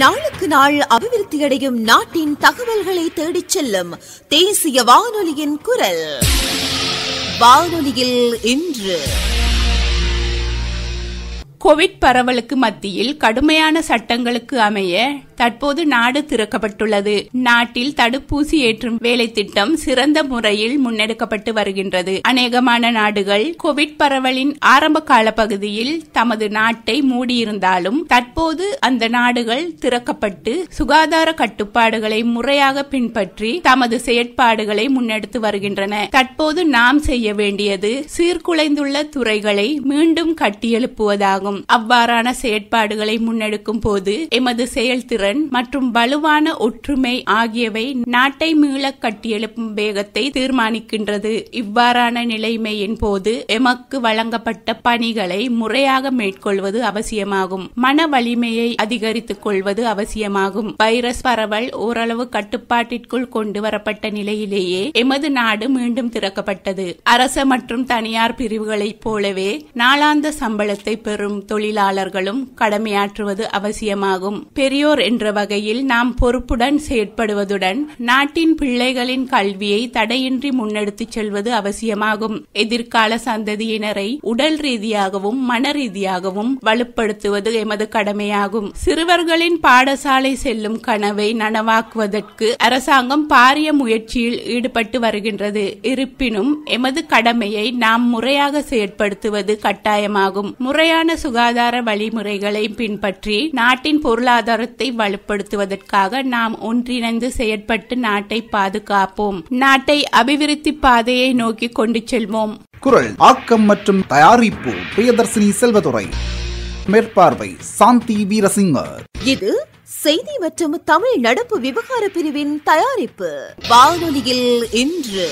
நாளுக்கு நாள் அபிவிருத்தியடையும் நாட்டின் தகவல்களை தேடிச் செல்லும் தேசிய வானொலியின் குரல். வானொலியில் இன்று. கோவிட் பரவலுக்கு மத்தியில் கடுமையான சட்டங்களுக்கு அமைய தற்போது நாடு திறக்கப்பட்டுள்ளது. நாட்டில் தடுப்பூசி ஏற்றும் வேலை திட்டம் சிறந்த முறையில் முன்னெடுக்கப்பட்டு வருகின்றது. அநேகமான நாடுகள் கோவிட் பரவலின் ஆரம்ப கால பகுதியில் தமது நாட்டை மூடியிருந்தாலும் தற்போது அந்த நாடுகள் திறக்கப்பட்டு சுகாதார கட்டுப்பாடுகளை முறையாக பின்பற்றி தமது செயற்பாடுகளை முன்னெடுத்து வருகின்றன. தற்போது நாம் செய்ய வேண்டியது சீர்குலைந்துள்ள துறைகளை மீண்டும் கட்டியெழுப்புவதாகும். அவ்வாறான செயற்பாடுகளை முன்னெடுக்கும் போது எமது செயல்திறன் மற்றும் வலுவான ஒற்றுமை ஆகியவை நாட்டை மீள கட்டியெழுப்பும் வேகத்தை தீர்மானிக்கின்றது. இவ்வாறான நிலைமையின் போது எமக்கு வழங்கப்பட்ட பணிகளை முறையாக மேற்கொள்வது அவசியமாகும். மன வலிமையை அதிகரித்துக் கொள்வது அவசியமாகும். வைரஸ் பரவல் ஓரளவு கட்டுப்பாட்டிற்குள் கொண்டு வரப்பட்ட நிலையிலேயே எமது நாடு மீண்டும் திறக்கப்பட்டது. அரச மற்றும் தனியார் பிரிவுகளைப் போலவே நாளாந்த சம்பளத்தை பெறும் தொழிலாளர்களும் கடமையாற்றுவது அவசியமாகும். பெரியோர் என்ற வகையில் நாம் பொறுப்புடன் செயற்படுவதுடன் நாட்டின் பிள்ளைகளின் கல்வியை தடையின்றி முன்னெடுத்துச் செல்வது அவசியமாகும். எதிர்கால சந்ததியினரை உடல் ரீதியாகவும் மன ரீதியாகவும் வலுப்படுத்துவது எமது கடமையாகும். சிறுவர்களின் பாடசாலை செல்லும் கனவை நனவாக்குவதற்கு அரசாங்கம் பாரிய முயற்சியில் ஈடுபட்டு வருகின்றது. இருப்பினும் எமது கடமையை நாம் முறையாக செயற்படுத்துவது கட்டாயமாகும். முறையான சுகாதார வழிமுறைகளை பின்பற்றி நாட்டின் பொருளாதாரத்தை வலுப்படுத்துவதற்காக நாம் ஒன்றிணைந்து செயற்பட்டு நாட்டை பாதுகாப்போம். நாட்டை அபிவிருத்தி பாதையை நோக்கி கொண்டு செல்வோம். குரல் ஆக்கம் மற்றும் தயாரிப்பு பிரியதர்சினி செல்வதுரை. மேற்பார்வை சாந்தி வீரசிங்கர். இது செய்தி மற்றும் தமிழ் நடப்பு விவகார பிரிவின் தயாரிப்பு. வானொலியில் இன்று.